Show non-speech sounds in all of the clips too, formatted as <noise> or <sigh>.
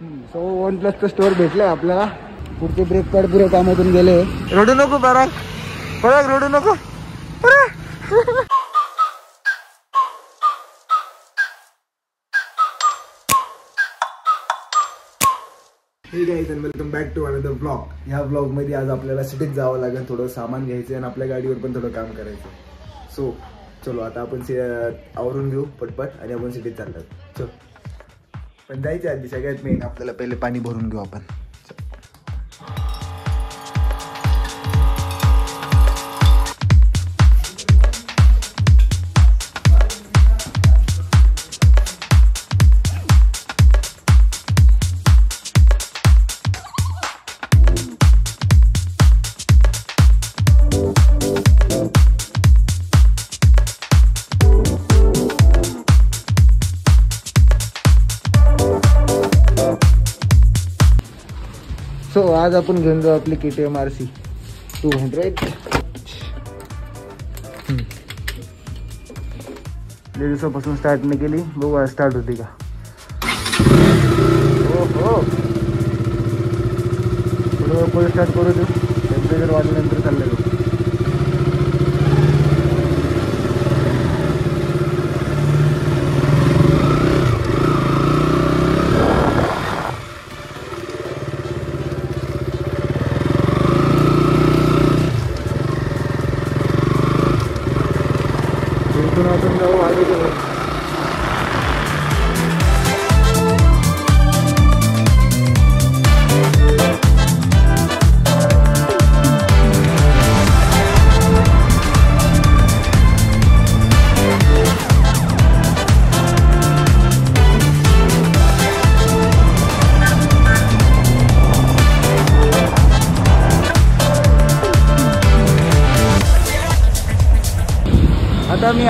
So one प्लसचं store भेटलंय आपल्याला. पुढचे ब्रेक पॅड पुरे कामातून गेले. रडू नको पराग. पराग रडू नको. हे welcome back to another blog ह्या ब्लॉगमध्ये आज आपल्याला सिटीत जावं लागेल थोडं सामान घ्यायचं आणि आपल्या गाडीवर पण थोडं काम करायचं सो चलो आता आपण आवरून घेऊ पटपट आणि आपण सिटीत चालतात चल. पण जायच्या आधी सगळ्यात मेन आपल्याला पहिले पाणी भरून घेऊ आपण. आज आपण घेऊन जाऊ आपली K T M R C two hundred दिवसापासून स्टार्ट नाही केली. बघू स्टार्ट होती का. हो हो थोडं स्टार्ट करू देऊ. टेम्परेचर वाढल्यानंतर चाललं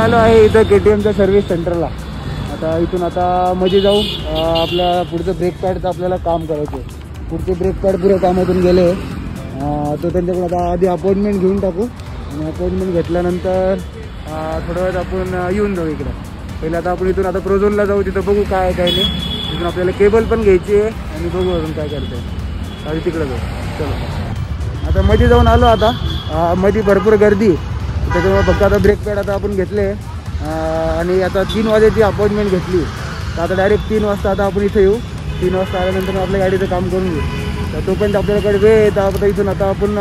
आलो आहे इथं के टी एमच्या सर्व्हिस सेंटरला आता इथून आता मध्ये जाऊ आपल्या पुढचं ब्रेक पॅडचं आपल्याला काम करायचं आहे. पुढचे ब्रेक पॅड पुरे कामातून गेले. तो त्यांच्याकडून आता आधी अपॉइंटमेंट घेऊन टाकू. आणि अपॉइंटमेंट घेतल्यानंतर थोड्या वेळात आपण येऊन जाऊ इकडं. पहिले आता आपण इथून आता प्रोझोनला जाऊ तिथं बघू काय आहे काय नाही. तिथून आपल्याला केबल पण घ्यायची आहे आणि बघू अजून काय करता येईल आधी तिकडं जाऊ. चलो. आता मध्ये जाऊन आलो आता. मध्ये भरपूर गर्दी त्याच्यामुळे फक्त आता ब्रेक पॅड आता आपण घेतले. आणि आता तीन वाजेची अपॉइंटमेंट घेतली. तर आता डायरेक्ट तीन वाजता आता आपण इथे येऊ. तीन वाजता आल्यानंतर आपल्या गाडीचं काम करून घेऊ. तर तोपर्यंत आपल्याकडे वेळ येतं आता इथून आता आपण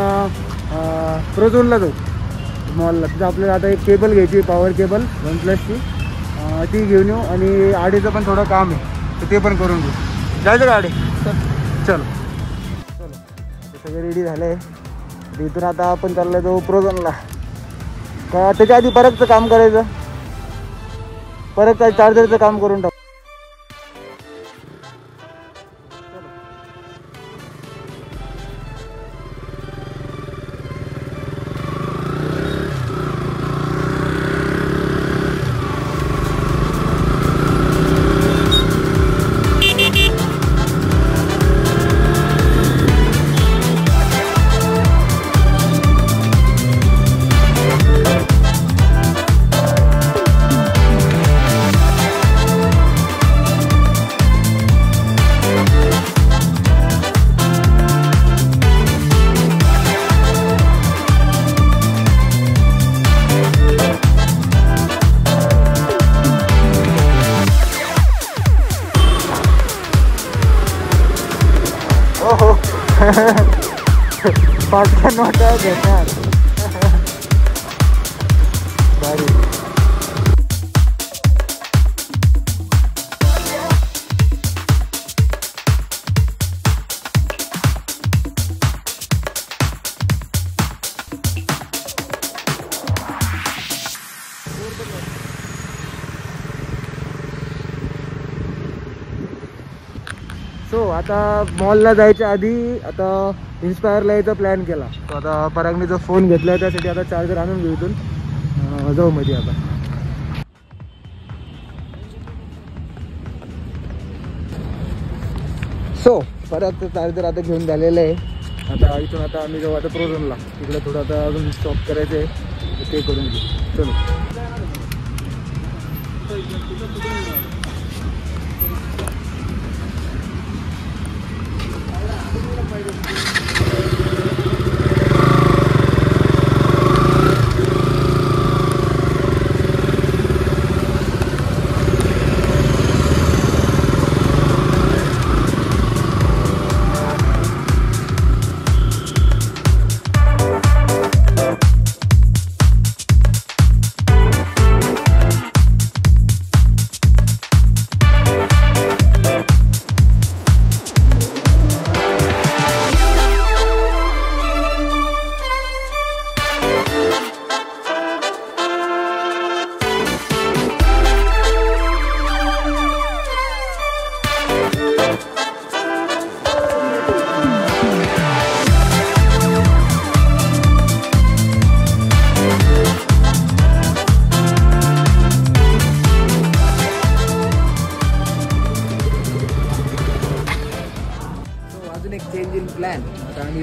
प्रोझोनला जाऊ. मॉलला. तिथं आपल्याला आता एक केबल घ्यायची पॉवर केबल वन प्लसची ती घेऊन येऊ. आणि आडीचं पण थोडं काम आहे. तर ते पण करून घेऊ. जायचं गाडी? चलो. चलो. ते सगळे रेडी झाले. आहे इथून आता आपण चाललो जाऊ प्रोझोनला का त्याच्या आधी परतचं काम करायचं. परत चार्जरचं काम करून टाकू. <laughs> ओहो पाचशे नोटा घेणार <laughs> हो आता मॉलला जायच्या आधी आता इन्स्पायरला यायचा प्लॅन केला. तो आता परागनीचा फोन घेतला त्यासाठी आता चार्जर आणून घेऊ इथून. जाऊ मध्ये आता. सो परत चार्जर आता घेऊन झालेलं आहे. आता इथून आता आम्ही जाऊ आता प्रोझोनला तिकडे थोडं आता अजून स्टॉप करायचं आहे. ते करून घेऊ. चलो.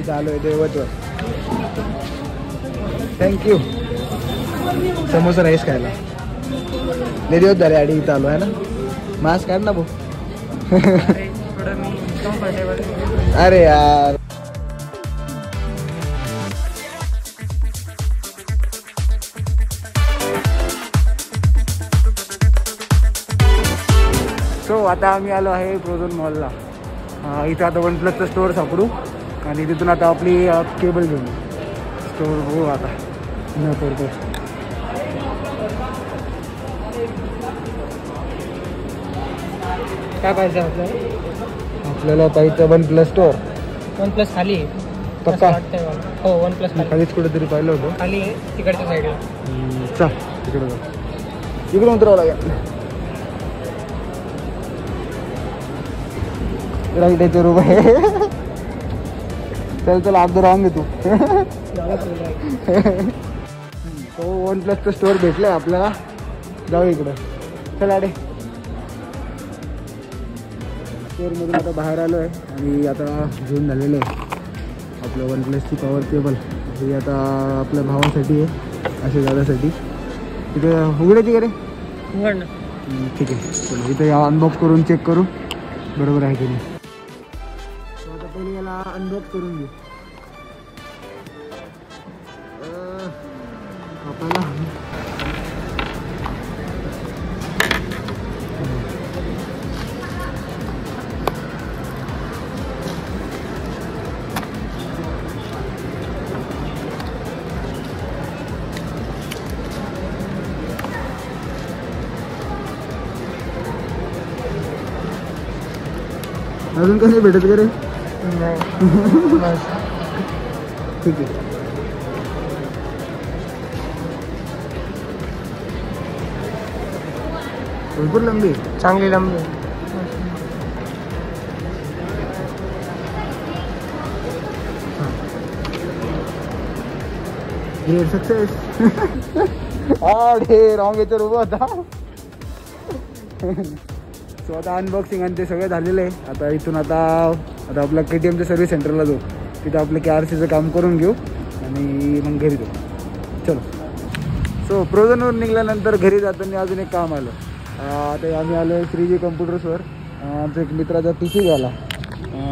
चालू आहे इथं थँक्यू समोसा राईस खायला. लय दिवस झाले आडी इथं आलो आहे ना? मास्क काढ ना भाऊ. <laughs> अरे यार. सो आता आम्ही आलो आहे प्रोझोन मॉलला इथं आता वन प्लसचं स्टोअर सापडू. आणि तिथून आता आपली केबल घेऊन. स्टोअर हो आता. न करतो. काय पाहिजे आपल्याला? आपल्याला पाहिजे one plus store one plus खाली आहे. पक्का? हो वन प्लस खाली. खालीच कुठेतरी पाहिलं होतं. खाली आहे तिकडच्या साईडला चल तिकडे जाऊ इकडे उतरावं लागेल. राईट याच्या रूम आहे चल चल अर्ध राहून घे तू. तो वन प्लसचं स्टोअर भेटलं आपल्याला. जाऊ इकडं. चल आडे. स्टोअरमधून आता बाहेर आलो आहे आणि आता घेऊन झालेलं आहे. आपलं वन प्लसची पॉवर केबल ही आता आपल्या भावासाठी आहे अशा दादासाठी. तिथे उघडायची का रे उघड ना. हम्म, ठीक आहे. चला इथे अनबॉक्स करून चेक करू. बरोबर आहे की नाही? याला अनबॉक्स करून घेऊ अं, कापायला अजून काही भेटत का रे ठीक आहे भरपूर लंबी. चांगली लंबी हे सक्सेस अरे रॉंग याच्यावर उभा होता. <laughs> सो आता अनबॉक्सिंग आणि ते सगळं झालेलं आहे. आता इथून आता आता आपला के टी एमच्या सर्व्हिस सेंटरला जाऊ. तिथं आपलं के आर सीचं काम करून घेऊ आणि मग घरी जाऊ. चलो. सो प्रोझनवर निघाल्यानंतर घरी जाताना अजून एक काम आलं. आता आम्ही आलो श्रीजी कम्प्युटर्सवर आमचा एक मित्राचा टी सी झाला.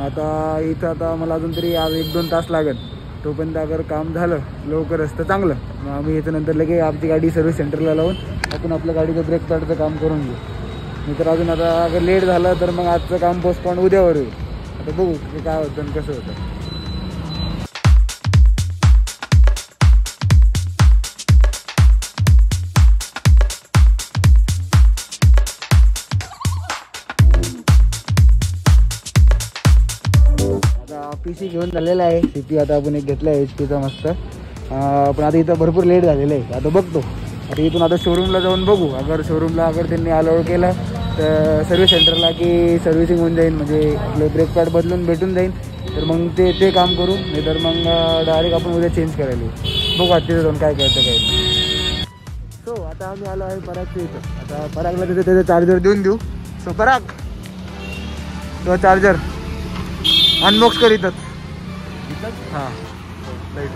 आता इथं आता मला अजून तरी आज एक दोन तास लागेल. तोपर्यंत अगर काम झालं लवकरच तर चांगलं. मग आम्ही याच्यानंतर लगेच लगे आमची गाडी सर्व्हिस सेंटरला लावून आपण आपल्या गाडीचं ब्रेक पॅडचं काम करून घेऊ. मी तर अजून आता अगर लेट झालं तर मग आजचं काम पोस्टपॉन उद्यावर होईल. आता बघू की काय होतं आणि कसं होतं. आता पी सी घेऊन झालेला आहे. सी पी आता आपण एक घेतला आहे एच पीचा मस्त. पण आता इथं भरपूर लेट झालेलं आहे. आता बघतो. आता इथून आता शोरूमला जाऊन बघू. अगर शोरूमला अगर त्यांनी अलाउड केलं तर सर्व्हिस सेंटरला की सर्व्हिसिंग होऊन जाईल. म्हणजे आपलं ब्रेक पॅड बदलून भेटून जाईल. तर मग ते ते काम करू नाही तर मग डायरेक्ट आपण उद्या चेंज करायला. बघू आता तिथे जाऊन काय करतं काय नाही. सो आता आम्ही आलो आहे परागच्या इथं. आता परागला तिथे त्याचं चार्जर देऊन देऊ. सो पराग तो चार्जर अनबॉक्स करीतच हां. ठीक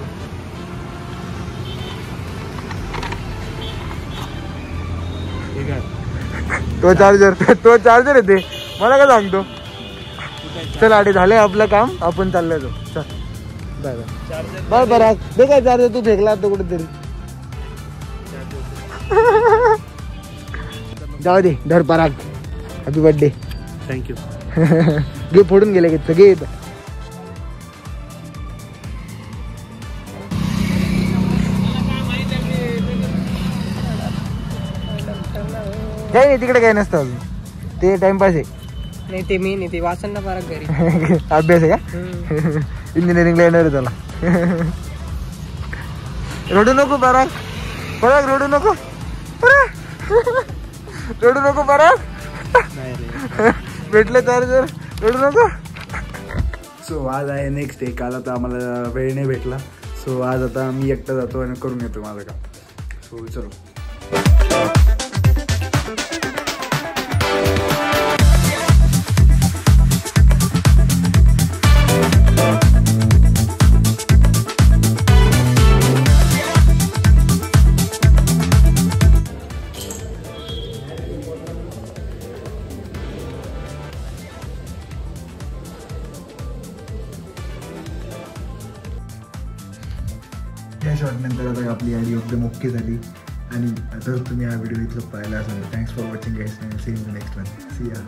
तो चार्जर तो चार्जर आहे ते. मला काय सांगतो? चल आधी झालंय आपलं काम आपण चाललोय तो. चल. Bye bye. बाय बरा दे काय चार्जर तू फेकला आता कुठेतरी. जाऊ दे धर पराग. हॅपी बर्थडे थँक्यू घे फोडून गेले घेत घे इथं. नाही तिकडे काही नसतं अजून. ते टाइमपास आहे. नाही ते मी नाही ते वाचन ना परत घरी. <laughs> अभ्यास आहे का. इंजिनिअरिंगला येणार आहे त्याला. रडू नको पराग. पराग रडू नको. रडू नको पराग. भेटले चार्जर रडू नको. सो आज आहे नेक्स्ट डे काल आता आम्हाला वेळ नाही भेटला. सो आज आता मी एकटा जातो आणि करून येतो माझं काम. सो चलो. त्या शॉटनंतर आता आपली गाडी एकदम ओके झाली. आणि आता तुम्ही हा व्हिडिओ इथलं पाहिला असाल. Thanks for watching guys see in the next one see या